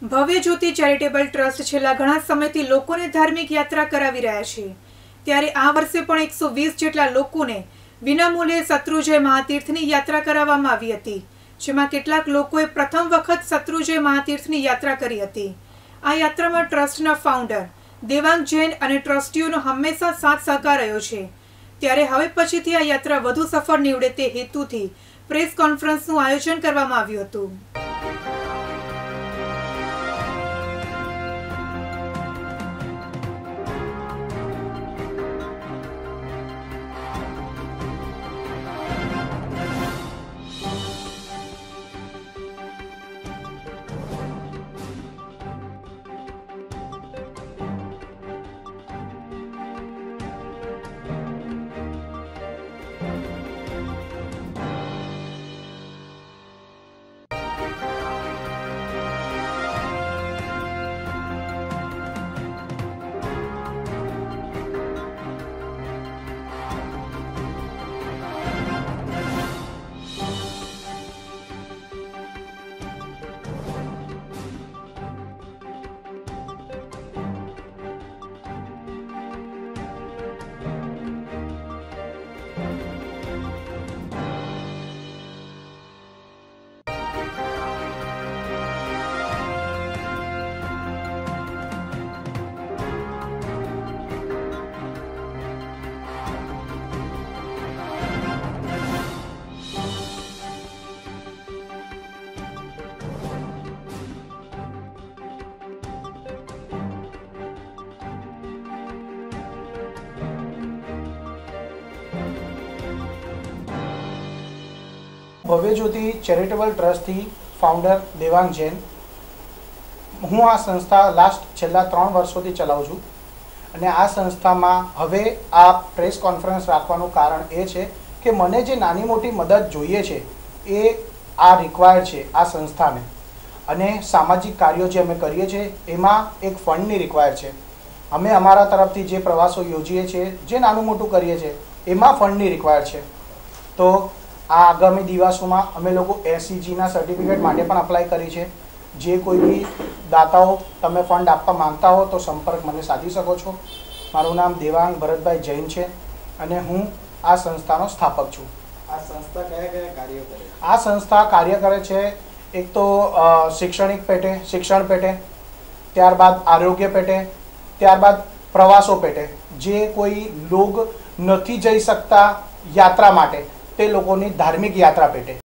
ભવ્ય Jyoti charitable trust છેલ્લા ઘણા સમયથી લોકોને ધાર્મિક યાત્રા કરાવી રહ્યા છે. ત્યારે આ વર્ષે પણ એકસો વીસ જેટલા લોકોને વિનામૂલ્યે શત્રુજય મહાતીર્થની યાત્રા કરાવવામાં આવી હતી, જેમાં કેટલાક લોકોએ પ્રથમ વખત શત્રુજય મહાતીર્થની યાત્રા કરી હતી. આ યાત્રામાં ટ્રસ્ટના ફાઉન્ડર દેવાંગ જૈન અને ટ્રસ્ટીઓનો હંમેશા સાથ સહકાર રહ્યો છે. ત્યારે હવે પછીથી આ યાત્રા વધુ સફળ નીવડે તે હેતુથી પ્રેસ કોન્ફરન્સનું આયોજન કરવામાં આવ્યું હતું. ભવ્ય જ્યોતિ ચેરિટેબલ ટ્રસ્ટથી ફાઉન્ડર દેવાંગ જૈન. હું આ સંસ્થા લાસ્ટ છેલ્લા ત્રણ વર્ષોથી ચલાવું છું અને આ સંસ્થામાં હવે આ પ્રેસ કોન્ફરન્સ રાખવાનું કારણ એ છે કે મને જે નાની મોટી મદદ જોઈએ છે એ આ રિક્વાયર્ડ છે આ સંસ્થાને. અને સામાજિક કાર્યો જે અમે કરીએ છીએ એમાં એક ફંડની રિક્વાયર છે. અમે અમારા તરફથી જે પ્રવાસો યોજીએ છીએ, જે નાનું મોટું કરીએ છીએ, એમાં ફંડની રિક્વાયર છે. તો આ આગામી દિવસોમાં અમે લોકો એસસીજીના સર્ટિફિકેટ માટે પણ અપ્લાય કરી છે. જે કોઈ બી દાતાઓ તમે ફંડ આપવા માંગતા હો તો સંપર્ક મને સાધી શકો છો. મારું નામ દેવાંગ ભરતભાઈ જૈન છે અને હું આ સંસ્થાનો સ્થાપક છું. આ સંસ્થા કયા કયા કાર્યો કરે આ સંસ્થા કાર્ય કરે છે એક તો શૈક્ષણિક પેટે શિક્ષણ પેટે ત્યારબાદ આરોગ્ય પેટે ત્યારબાદ પ્રવાસો પેટે. જે કોઈ લોગ નથી જઈ શકતા યાત્રા માટે તે લોકોની ધાર્મિક યાત્રા પેટે.